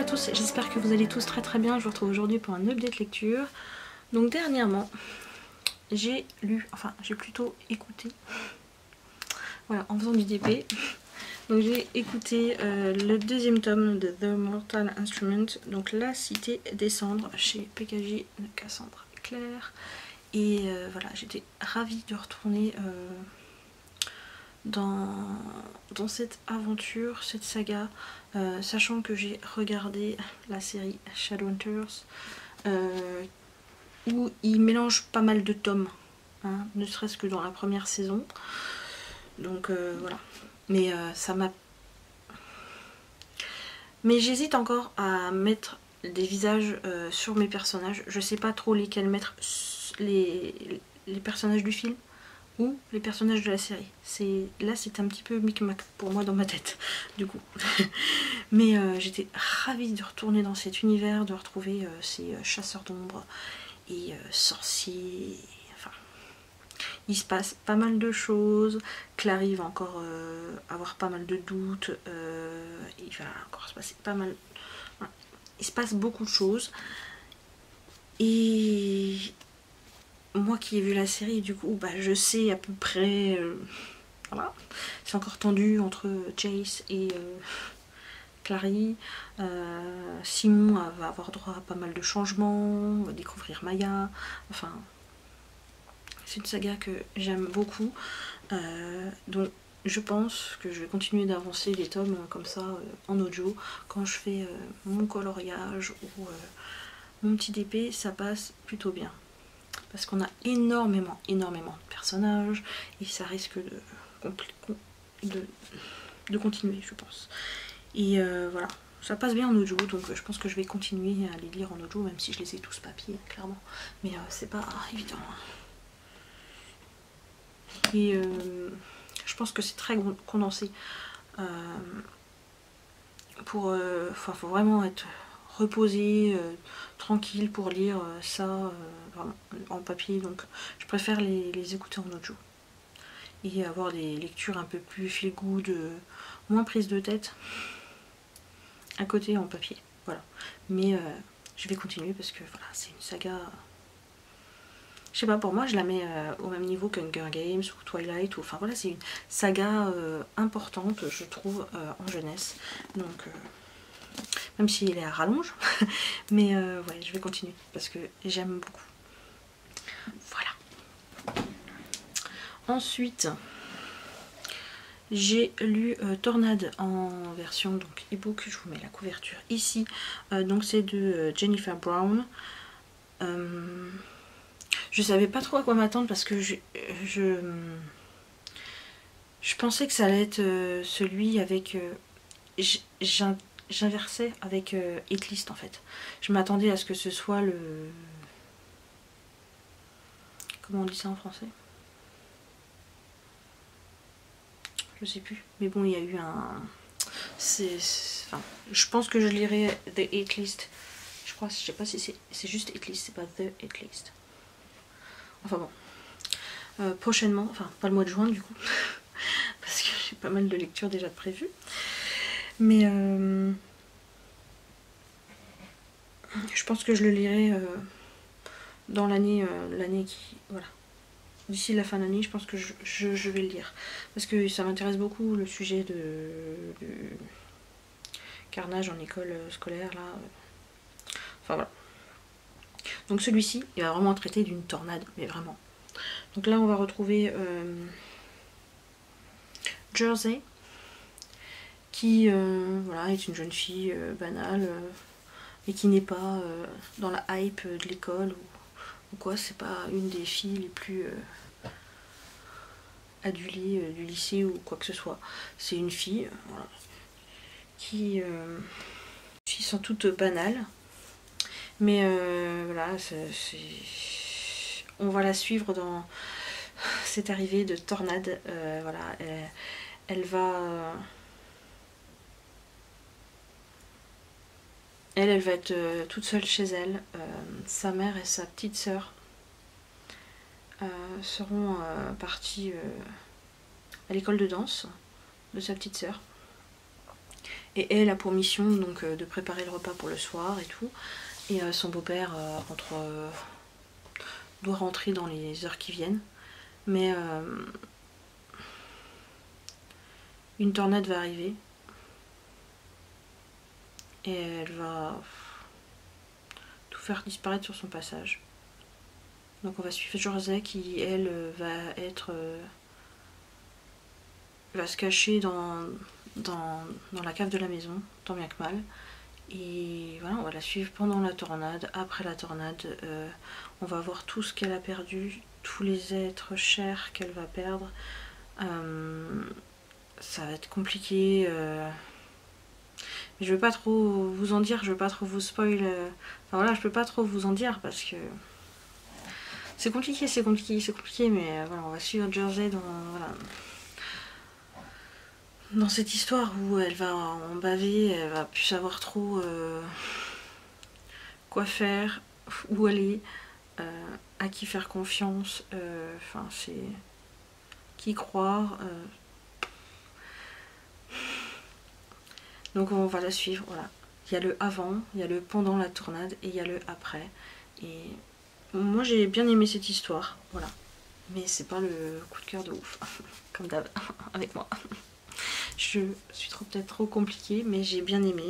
à tous, j'espère que vous allez tous très très bien. Je vous retrouve aujourd'hui pour un update lecture. Donc dernièrement, j'ai lu, enfin j'ai plutôt écouté, voilà, en faisant du DP. Donc j'ai écouté euh, le deuxième tome de The Mortal Instrument, donc La Cité des Cendres chez PKJ de Cassandre Claire. Et euh, voilà, j'étais ravie de retourner euh, dans, cette aventure, cette saga, euh, sachant que j'ai regardé la série Shadowhunters, euh, où il mélange pas mal de tomes, hein, ne serait-ce que dans la première saison. Donc euh, voilà. Mais ça m'a... Mais j'hésite encore à mettre des visages sur mes personnages. Je sais pas trop lesquels mettre les personnages du film les personnages de la série. C'est Là c'est un petit peu micmac pour moi dans ma tête du coup. Mais euh, j'étais ravie de retourner dans cet univers, de retrouver euh, ces euh, chasseurs d'ombre et sorciers. Enfin, il se passe pas mal de choses. Clary va encore avoir pas mal de doutes. il va encore se passer pas mal... Il se passe beaucoup de choses. Et moi qui ai vu la série, du coup, bah, je sais à peu près... Euh, voilà. C'est encore tendu entre Chase et euh, Clary. Euh, Simon va avoir droit à pas mal de changements. On va découvrir Maya. Enfin, c'est une saga que j'aime beaucoup. donc, je pense que je vais continuer d'avancer les tomes comme ça en audio. Quand je fais mon coloriage ou mon petit DP, ça passe plutôt bien parce qu'on a énormément, énormément de personnages et ça risque de, de, continuer, je pense. Et euh, voilà, ça passe bien en audio, donc euh, je pense que je vais continuer à les lire en audio, même si je les ai tous papier, clairement. Mais euh, c'est pas évident. Et je pense que c'est très condensé. pour, faut vraiment être reposé, tranquille pour lire ça en papier, donc je préfère les, écouter en audio. Et avoir des lectures un peu plus feel good, euh, moins prise de tête, à côté en papier. Voilà. Mais euh, je vais continuer parce que voilà, c'est une saga. Je sais pas, pour moi, je la mets euh, au même niveau qu'Hunger Games ou Twilight. Ou, enfin voilà, c'est une saga importante, je trouve, en jeunesse. Donc, même si elle est à rallonge. mais ouais, je vais continuer parce que j'aime beaucoup. Voilà. Ensuite, j'ai lu euh, Tornade en version donc ebook. Je vous mets la couverture ici. Euh, donc c'est de euh, Jennifer Brown. je savais pas trop à quoi m'attendre parce que je, je, je pensais que ça allait être celui avec j'inversais avec Hitlist en fait. Je m'attendais à ce que ce soit le Comment on dit ça en français Je sais plus. Mais bon, il y a eu un... C'est... Enfin, je pense que je lirai The Hate List. Je crois, je sais pas si c'est... C'est juste Hate List, c'est pas The Hate List. Enfin bon. Euh, prochainement, enfin pas le mois de juin du coup. parce que j'ai pas mal de lectures déjà prévues. Mais... Euh, je pense que je le lirai... Euh, dans l'année euh, l'année qui... Voilà. D'ici la fin de l'année, je pense que je, vais le lire. Parce que ça m'intéresse beaucoup le sujet de, carnage en école euh, scolaire là. Enfin voilà. Donc celui-ci, il va vraiment traiter d'une tornade, mais vraiment. Donc là, on va retrouver euh, Jersey, qui voilà, est une jeune fille banale, et qui n'est pas dans la hype de l'école quoi, c'est pas une des filles les plus euh, adulées euh, du lycée ou quoi que ce soit. C'est une fille voilà, qui euh, sont toutes banales. Mais voilà, on va la suivre dans cette arrivée de tornade. voilà, elle va Elle, elle va être euh, toute seule chez elle. Euh, sa mère et sa petite sœur euh, seront parties à l'école de danse de sa petite sœur. Et elle a pour mission donc de préparer le repas pour le soir et tout. Et son beau-père doit rentrer dans les heures qui viennent. Mais une tornade va arriver. Et elle va tout faire disparaître sur son passage. Donc on va suivre Jorzé qui, elle, va être... Euh, va se cacher dans, dans, la cave de la maison, tant bien que mal. Et voilà, on va la suivre pendant la tornade, après la tornade. Euh, on va voir tout ce qu'elle a perdu, tous les êtres chers qu'elle va perdre. Euh, ça va être compliqué. Euh. Je veux pas trop vous en dire, je veux pas trop vous spoil. Euh. Enfin voilà, je peux pas trop vous en dire parce que c'est compliqué, c'est compliqué, c'est compliqué, mais euh, voilà, on va suivre Jersey dans, dans cette histoire où elle va en baver, elle va plus savoir trop quoi faire, où aller, à qui faire confiance, enfin c'est qui croire. Donc on va la suivre, voilà. Il y a le avant, il y a le pendant la tournade et il y a le après. Et moi j'ai bien aimé cette histoire, voilà. Mais c'est pas le coup de cœur de ouf, comme d'hab, avec moi. Je suis peut-être trop compliquée, mais j'ai bien aimé.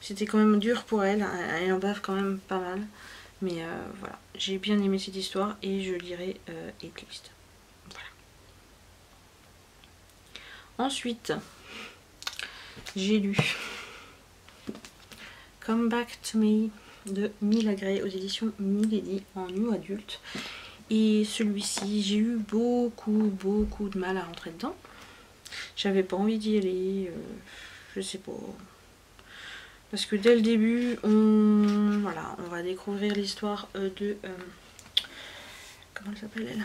C'était quand même dur pour elle, elle en bave quand même pas mal. Mais euh, voilà, j'ai bien aimé cette histoire et je lirai euh, Voilà. Ensuite, j'ai lu Come Back to Me de Mila Gray aux éditions Milady en new adulte. Et celui-ci, j'ai eu beaucoup, beaucoup de mal à rentrer dedans. J'avais pas envie d'y aller, euh, je sais pas. Parce que dès le début, on, voilà, on va découvrir l'histoire euh, de... Euh, comment elle s'appelle elle?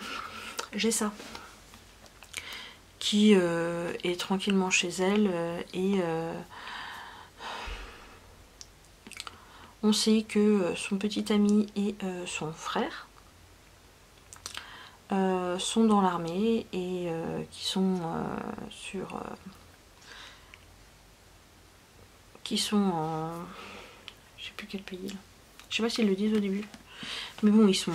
J'ai ça qui euh, est tranquillement chez elle euh, et euh, on sait que son petit ami et son frère sont dans l'armée et qui sont sur qui sont en je sais plus quel pays là. Je sais pas s'ils le disent au début. Mais bon ils sont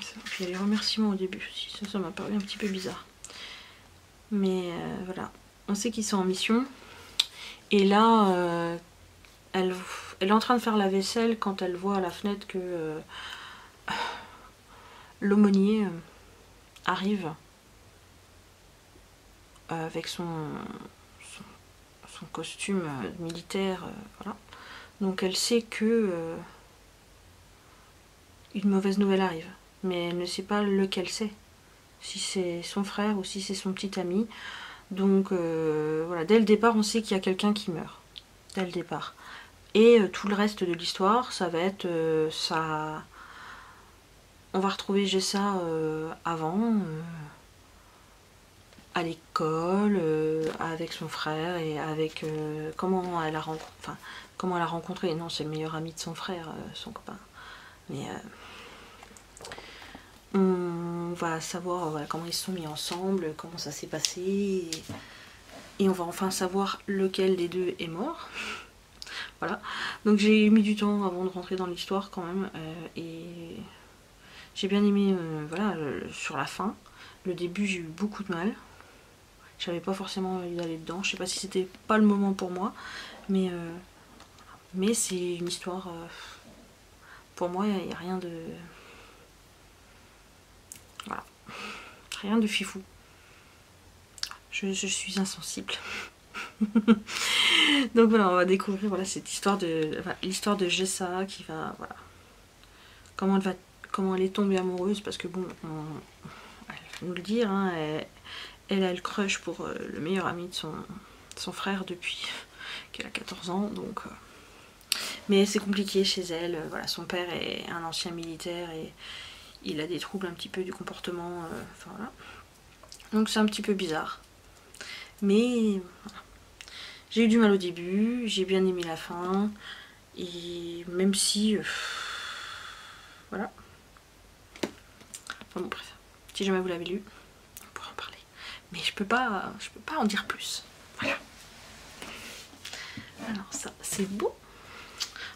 Puis il les remerciements au début aussi, ça, m'a paru un petit peu bizarre. Mais euh, voilà, on sait qu'ils sont en mission. Et là, euh, elle, est en train de faire la vaisselle quand elle voit à la fenêtre que euh, l'aumônier arrive avec son, costume militaire. Donc elle sait que une mauvaise nouvelle arrive mais elle ne sait pas lequel c'est. Si c'est son frère ou si c'est son petit ami. Donc euh, voilà, dès le départ, on sait qu'il y a quelqu'un qui meurt. Dès le départ. Et euh, tout le reste de l'histoire, ça va être euh, ça. On va retrouver Jessa avant, à l'école, avec son frère et avec comment elle a rencontré. Comment elle a rencontré. Non, c'est le meilleur ami de son frère, son copain. Mais on va savoir comment ils se sont mis ensemble, comment ça s'est passé. Et, on va enfin savoir lequel des deux est mort. voilà. Donc j'ai mis du temps avant de rentrer dans l'histoire quand même. Euh, et j'ai bien aimé euh, sur la fin. Le début j'ai eu beaucoup de mal. J'avais pas forcément envie d'aller dedans. Je sais pas si c'était pas le moment pour moi. Mais, euh, mais c'est une histoire... pour moi, il n'y a rien de... Voilà. Rien de fifou. Je, suis insensible. Donc voilà, on va découvrir voilà, cette histoire de l'histoire de Jessa qui va voilà comment elle va comment elle est tombée amoureuse parce que bon elle va nous le dire hein, elle, a le crush pour euh, le meilleur ami de son, frère depuis qu'elle a 14 ans donc euh, mais c'est compliqué chez elle voilà son père est un ancien militaire et il a des troubles un petit peu du comportement. Euh, enfin voilà. Donc c'est un petit peu bizarre. Mais voilà. J'ai eu du mal au début, j'ai bien aimé la fin. Et même si... Euh, voilà. Enfin bon bref, si jamais vous l'avez lu, on pourra en parler. Mais je peux pas, je peux pas en dire plus. Voilà. Alors ça, c'est beau.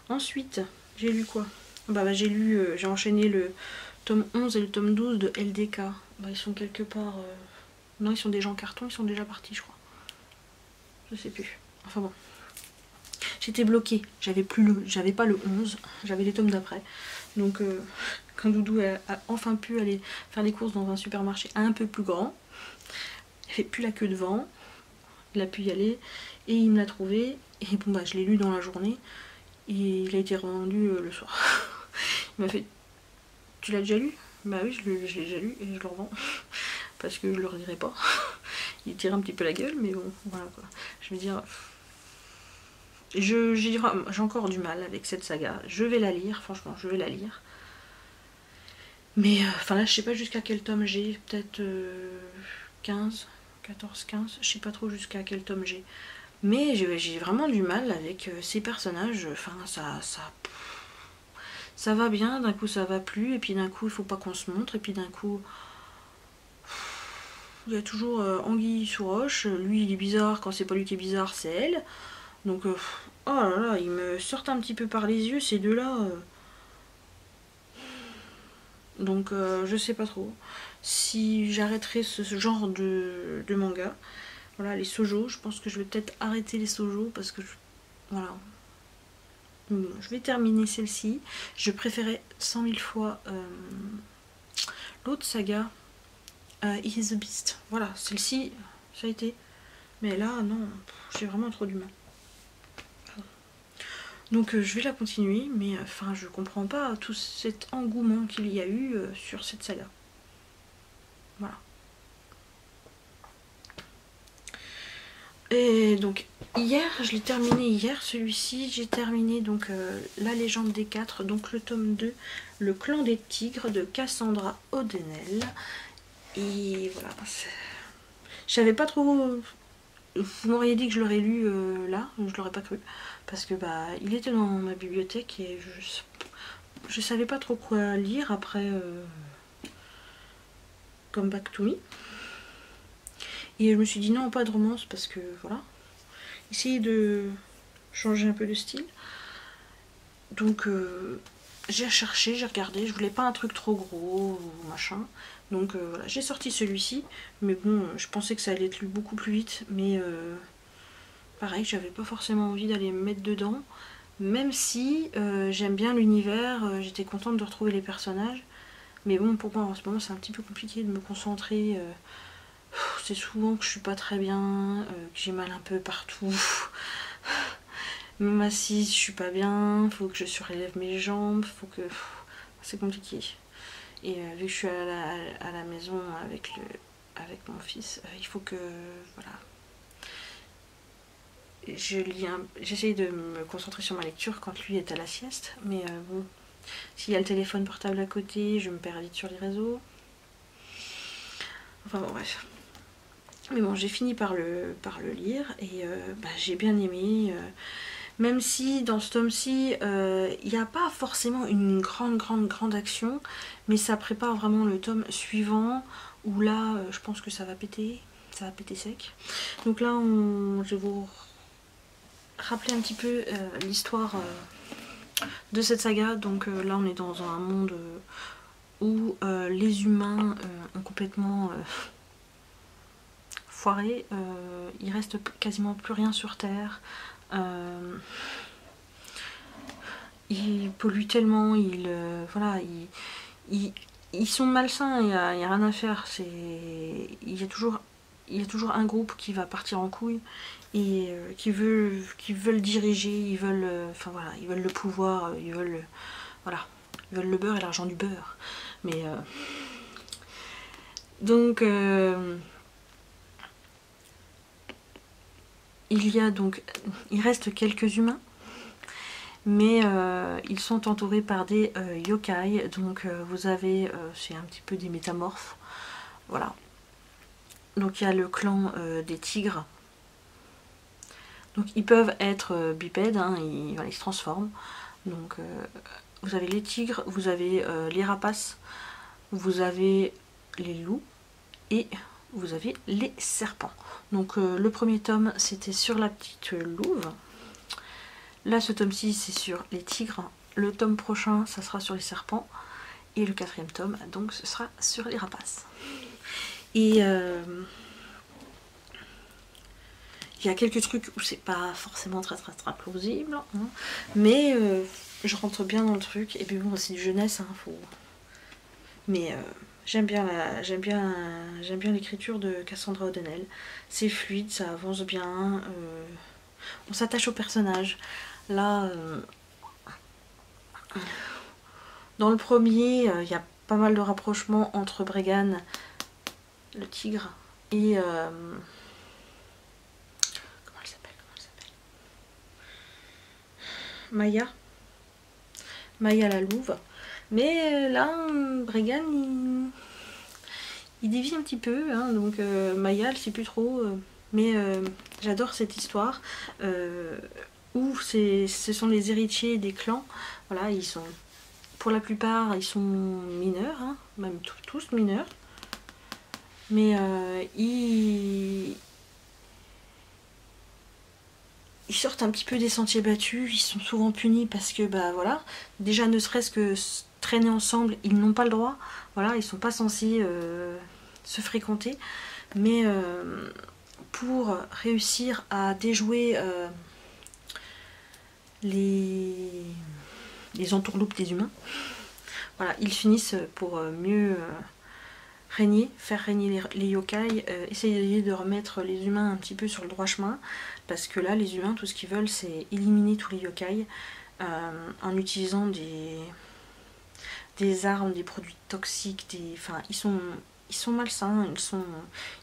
Ensuite, j'ai lu quoi? Bah, bah j'ai lu, euh, j'ai enchaîné le tome 11 et le tome 12 de LDK. Bah ils sont quelque part... Euh, non, ils sont déjà en carton, ils sont déjà partis, je crois. Je sais plus. Enfin bon. J'étais bloquée. J'avais plus le, j'avais pas le 11. J'avais les tomes d'après. Donc, euh, quand Doudou a, enfin pu aller faire les courses dans un supermarché un peu plus grand, il avait plus la queue devant. Il a pu y aller et il me l'a trouvé. Et bon, bah, je l'ai lu dans la journée. Et il a été revendu euh, le soir. il m'a fait Tu l'as déjà lu Bah oui, je l'ai déjà lu et je le revends. Parce que je le redirai pas. il tire un petit peu la gueule, mais bon, voilà quoi. Je veux dire. J'ai encore du mal avec cette saga. Je vais la lire, franchement, je vais la lire. Mais, euh, enfin là, je sais pas jusqu'à quel tome j'ai. Peut-être 15, 14, 15. Je sais pas trop jusqu'à quel tome j'ai. Mais j'ai vraiment du mal avec euh, ces personnages. Enfin, ça, ça, ça va bien, d'un coup ça va plus, et puis d'un coup il faut pas qu'on se montre, et puis d'un coup il y a toujours euh, Anguille sous roche. Lui il est bizarre, quand c'est pas lui qui est bizarre, c'est elle. Donc, euh, oh là là, ils me sortent un petit peu par les yeux ces deux-là. Donc, je sais pas trop si j'arrêterai ce, genre de, de manga. Voilà, les sojo, je pense que je vais peut-être arrêter les sojo parce que je... Voilà. Je vais terminer celle-ci. Je préférais 100 000 fois euh, l'autre saga, euh, Is the Beast. Voilà, celle-ci, ça a été. Mais là, non, j'ai vraiment trop du mal. Donc euh, je vais la continuer, mais enfin je comprends pas tout cet engouement qu'il y a eu sur cette saga. Voilà. Et donc hier, je l'ai terminé hier, celui-ci, j'ai terminé donc euh, La légende des quatre, donc le tome 2, Le clan des tigres de Cassandra O'Donnell. Et voilà, je savais pas trop... Vous m'auriez dit que je l'aurais lu euh, là, je l'aurais pas cru. Parce que bah il était dans ma bibliothèque et je, je savais pas trop quoi lire après euh, Come Back to Me. Et je me suis dit non, pas de romance parce que voilà. Essayer de changer un peu de style. Donc euh, j'ai cherché, j'ai regardé, je voulais pas un truc trop gros ou machin. Donc euh, voilà, j'ai sorti celui-ci. Mais bon, je pensais que ça allait être lu beaucoup plus vite. Mais euh, pareil, j'avais pas forcément envie d'aller me mettre dedans. Même si j'aime bien l'univers, j'étais contente de retrouver les personnages. Mais bon, pour moi en ce moment c'est un petit peu compliqué de me concentrer c'est souvent que je suis pas très bien, euh, que j'ai mal un peu partout. Même assise, je suis pas bien, faut que je surélève mes jambes, faut que... C'est compliqué. Et euh, vu que je suis à la, maison avec, le, avec mon fils, euh, il faut que... Voilà. J'essaye de me concentrer sur ma lecture quand lui est à la sieste, mais bon, s'il y a le téléphone portable à côté, je me perds vite sur les réseaux. Enfin bon, bref. Mais bon, j'ai fini par le, par le lire et euh, bah, j'ai bien aimé. Euh, même si dans ce tome-ci, euh, il n'y a pas forcément une grande, grande, grande action, mais ça prépare vraiment le tome suivant où là, je pense que ça va péter. Ça va péter sec. Donc là, je vais vous rappeler un petit peu l'histoire de cette saga. Donc là, on est dans un monde où les humains ont complètement euh, il reste quasiment plus rien sur Terre. Euh, ils polluent tellement, ils, euh, voilà, ils, ils, sont malsains, il n'y a, rien à faire. Il y, a toujours, il y a toujours un groupe qui va partir en couille et qui, veut, qui veulent diriger, ils veulent, enfin voilà, ils veulent le pouvoir, ils veulent, voilà, ils veulent le beurre et l'argent du beurre. Mais donc il y a donc, il reste quelques humains, mais euh, ils sont entourés par des euh, yokai, donc euh, vous avez, c'est un petit peu des métamorphes, voilà. Donc il y a le clan des tigres, donc ils peuvent être bipèdes, hein, ils, ils, se transforment, donc vous avez les tigres, vous avez les rapaces, vous avez les loups et vous avez les serpents. Donc euh, le premier tome c'était sur la petite louve. Là ce tome-ci c'est sur les tigres. Le tome prochain ça sera sur les serpents. Et le quatrième tome donc ce sera sur les rapaces. Et euh, il y a quelques trucs où c'est pas forcément très très très plausible. Hein. mais euh, je rentre bien dans le truc. Et puis bon c'est du jeunesse, hein, faut... Mais J'aime bien j'aime bien, j'aime bien l'écriture de Cassandra O'Donnell. C'est fluide, ça avance bien. Euh, on s'attache au personnage. Là, euh, dans le premier, euh, il y a pas mal de rapprochements entre Bregan, le tigre, et comment elle s'appelle Comment elle s'appelle? Maya. Maya la louve. Mais là, Bregan, il, il dévie un petit peu, hein, donc euh, Maya, elle sait plus trop. Euh, mais euh, j'adore cette histoire où ce sont les héritiers des clans. Voilà, ils sont, pour la plupart, ils sont mineurs, hein, même tous mineurs. Mais ils, ils sortent un petit peu des sentiers battus, ils sont souvent punis parce que, bah voilà, déjà ne serait-ce que traîner ensemble, ils n'ont pas le droit, voilà, ils sont pas censés euh, se fréquenter, mais euh, pour réussir à déjouer euh, les, les entourloupes des humains, voilà, ils finissent pour mieux régner, faire régner les, yokai, essayer de remettre les humains un petit peu sur le droit chemin, parce que là, les humains, tout ce qu'ils veulent, c'est éliminer tous les yokai en utilisant des des armes, des produits toxiques, des, enfin, ils sont, ils sont malsains, ils sont,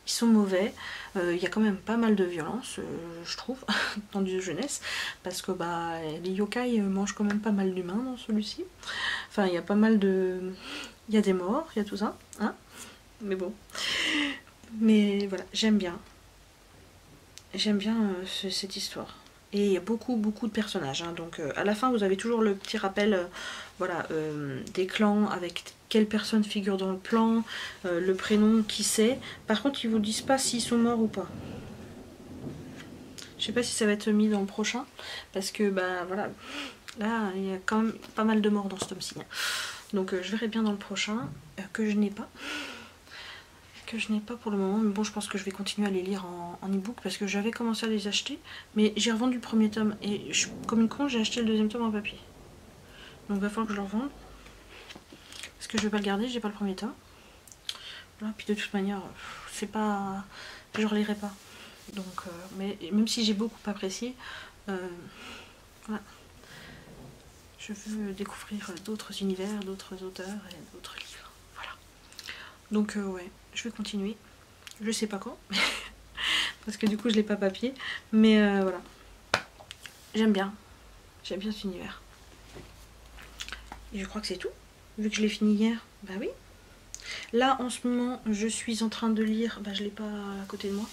ils sont mauvais. Euh, il y a quand même pas mal de violence, euh, je trouve, dans du jeunesse, parce que bah, les yokai mangent quand même pas mal d'humains dans celui-ci. Enfin, il y a pas mal de... Il y a des morts, il y a tout ça, hein Mais bon. Mais voilà, j'aime bien. J'aime bien euh, cette histoire. Et il y a beaucoup, beaucoup de personnages. Hein. Donc à la fin, vous avez toujours le petit rappel voilà, euh, des clans avec quelle personne figure dans le plan, euh, le prénom, qui c'est. Par contre, ils vous disent pas s'ils sont morts ou pas. Je sais pas si ça va être mis dans le prochain, parce que, bah voilà, là, il y a quand même pas mal de morts dans ce tome-ci. Hein. Donc euh, je verrai bien dans le prochain, que je n'ai pas. Que je n'ai pas pour le moment, mais bon, je pense que je vais continuer à les lire en, e-book, parce que j'avais commencé à les acheter, mais j'ai revendu le premier tome, et je, comme une con, j'ai acheté le deuxième tome en papier. Donc il va falloir que je le revende. Parce que je vais pas le garder, j'ai pas le premier temps. Voilà, puis de toute manière, c'est pas. Je relirai pas. Donc, euh, mais même si j'ai beaucoup apprécié, euh, voilà. Je veux découvrir d'autres univers, d'autres auteurs et d'autres livres. Voilà. Donc euh, ouais, je vais continuer. Je sais pas quand. parce que du coup je l'ai pas papier. Mais voilà. J'aime bien. J'aime bien cet univers. Et je crois que c'est tout, vu que je l'ai fini hier. Bah oui. Là, en ce moment, je suis en train de lire, bah je l'ai pas à côté de moi,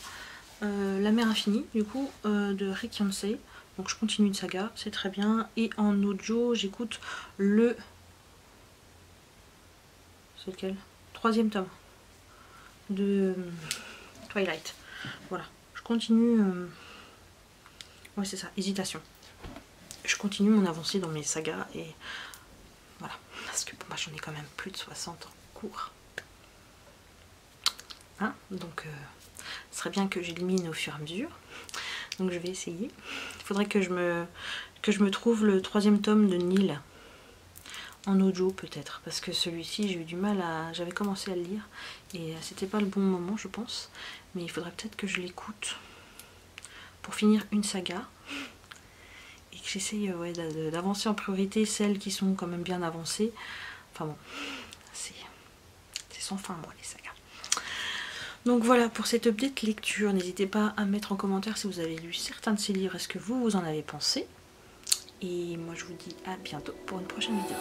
euh, La mer infinie, du coup, euh, de Rick Yancey. Donc je continue une saga, c'est très bien. Et en audio, j'écoute le... C'est lequel? Troisième tome de euh, Twilight. Voilà, je continue... Ouais, c'est ça, hésitation. Je continue mon avancée dans mes sagas et voilà, parce que moi j'en ai quand même plus de 60 en cours. Hein Donc, euh, ce serait bien que j'élimine au fur et à mesure. Donc je vais essayer. Il faudrait que je me, que je me trouve le troisième tome de Nil en audio peut-être parce que celui-ci j'ai eu du mal à j'avais commencé à le lire et c'était pas le bon moment je pense mais il faudrait peut-être que je l'écoute pour finir une saga j'essaye euh, d'avancer en priorité celles qui sont quand même bien avancées. Enfin bon, c'est sans fin moi les sagas. Donc voilà pour cette update lecture. N'hésitez pas à mettre en commentaire si vous avez lu certains de ces livres, est-ce que vous, vous en avez pensé? Et moi je vous dis à bientôt pour une prochaine vidéo.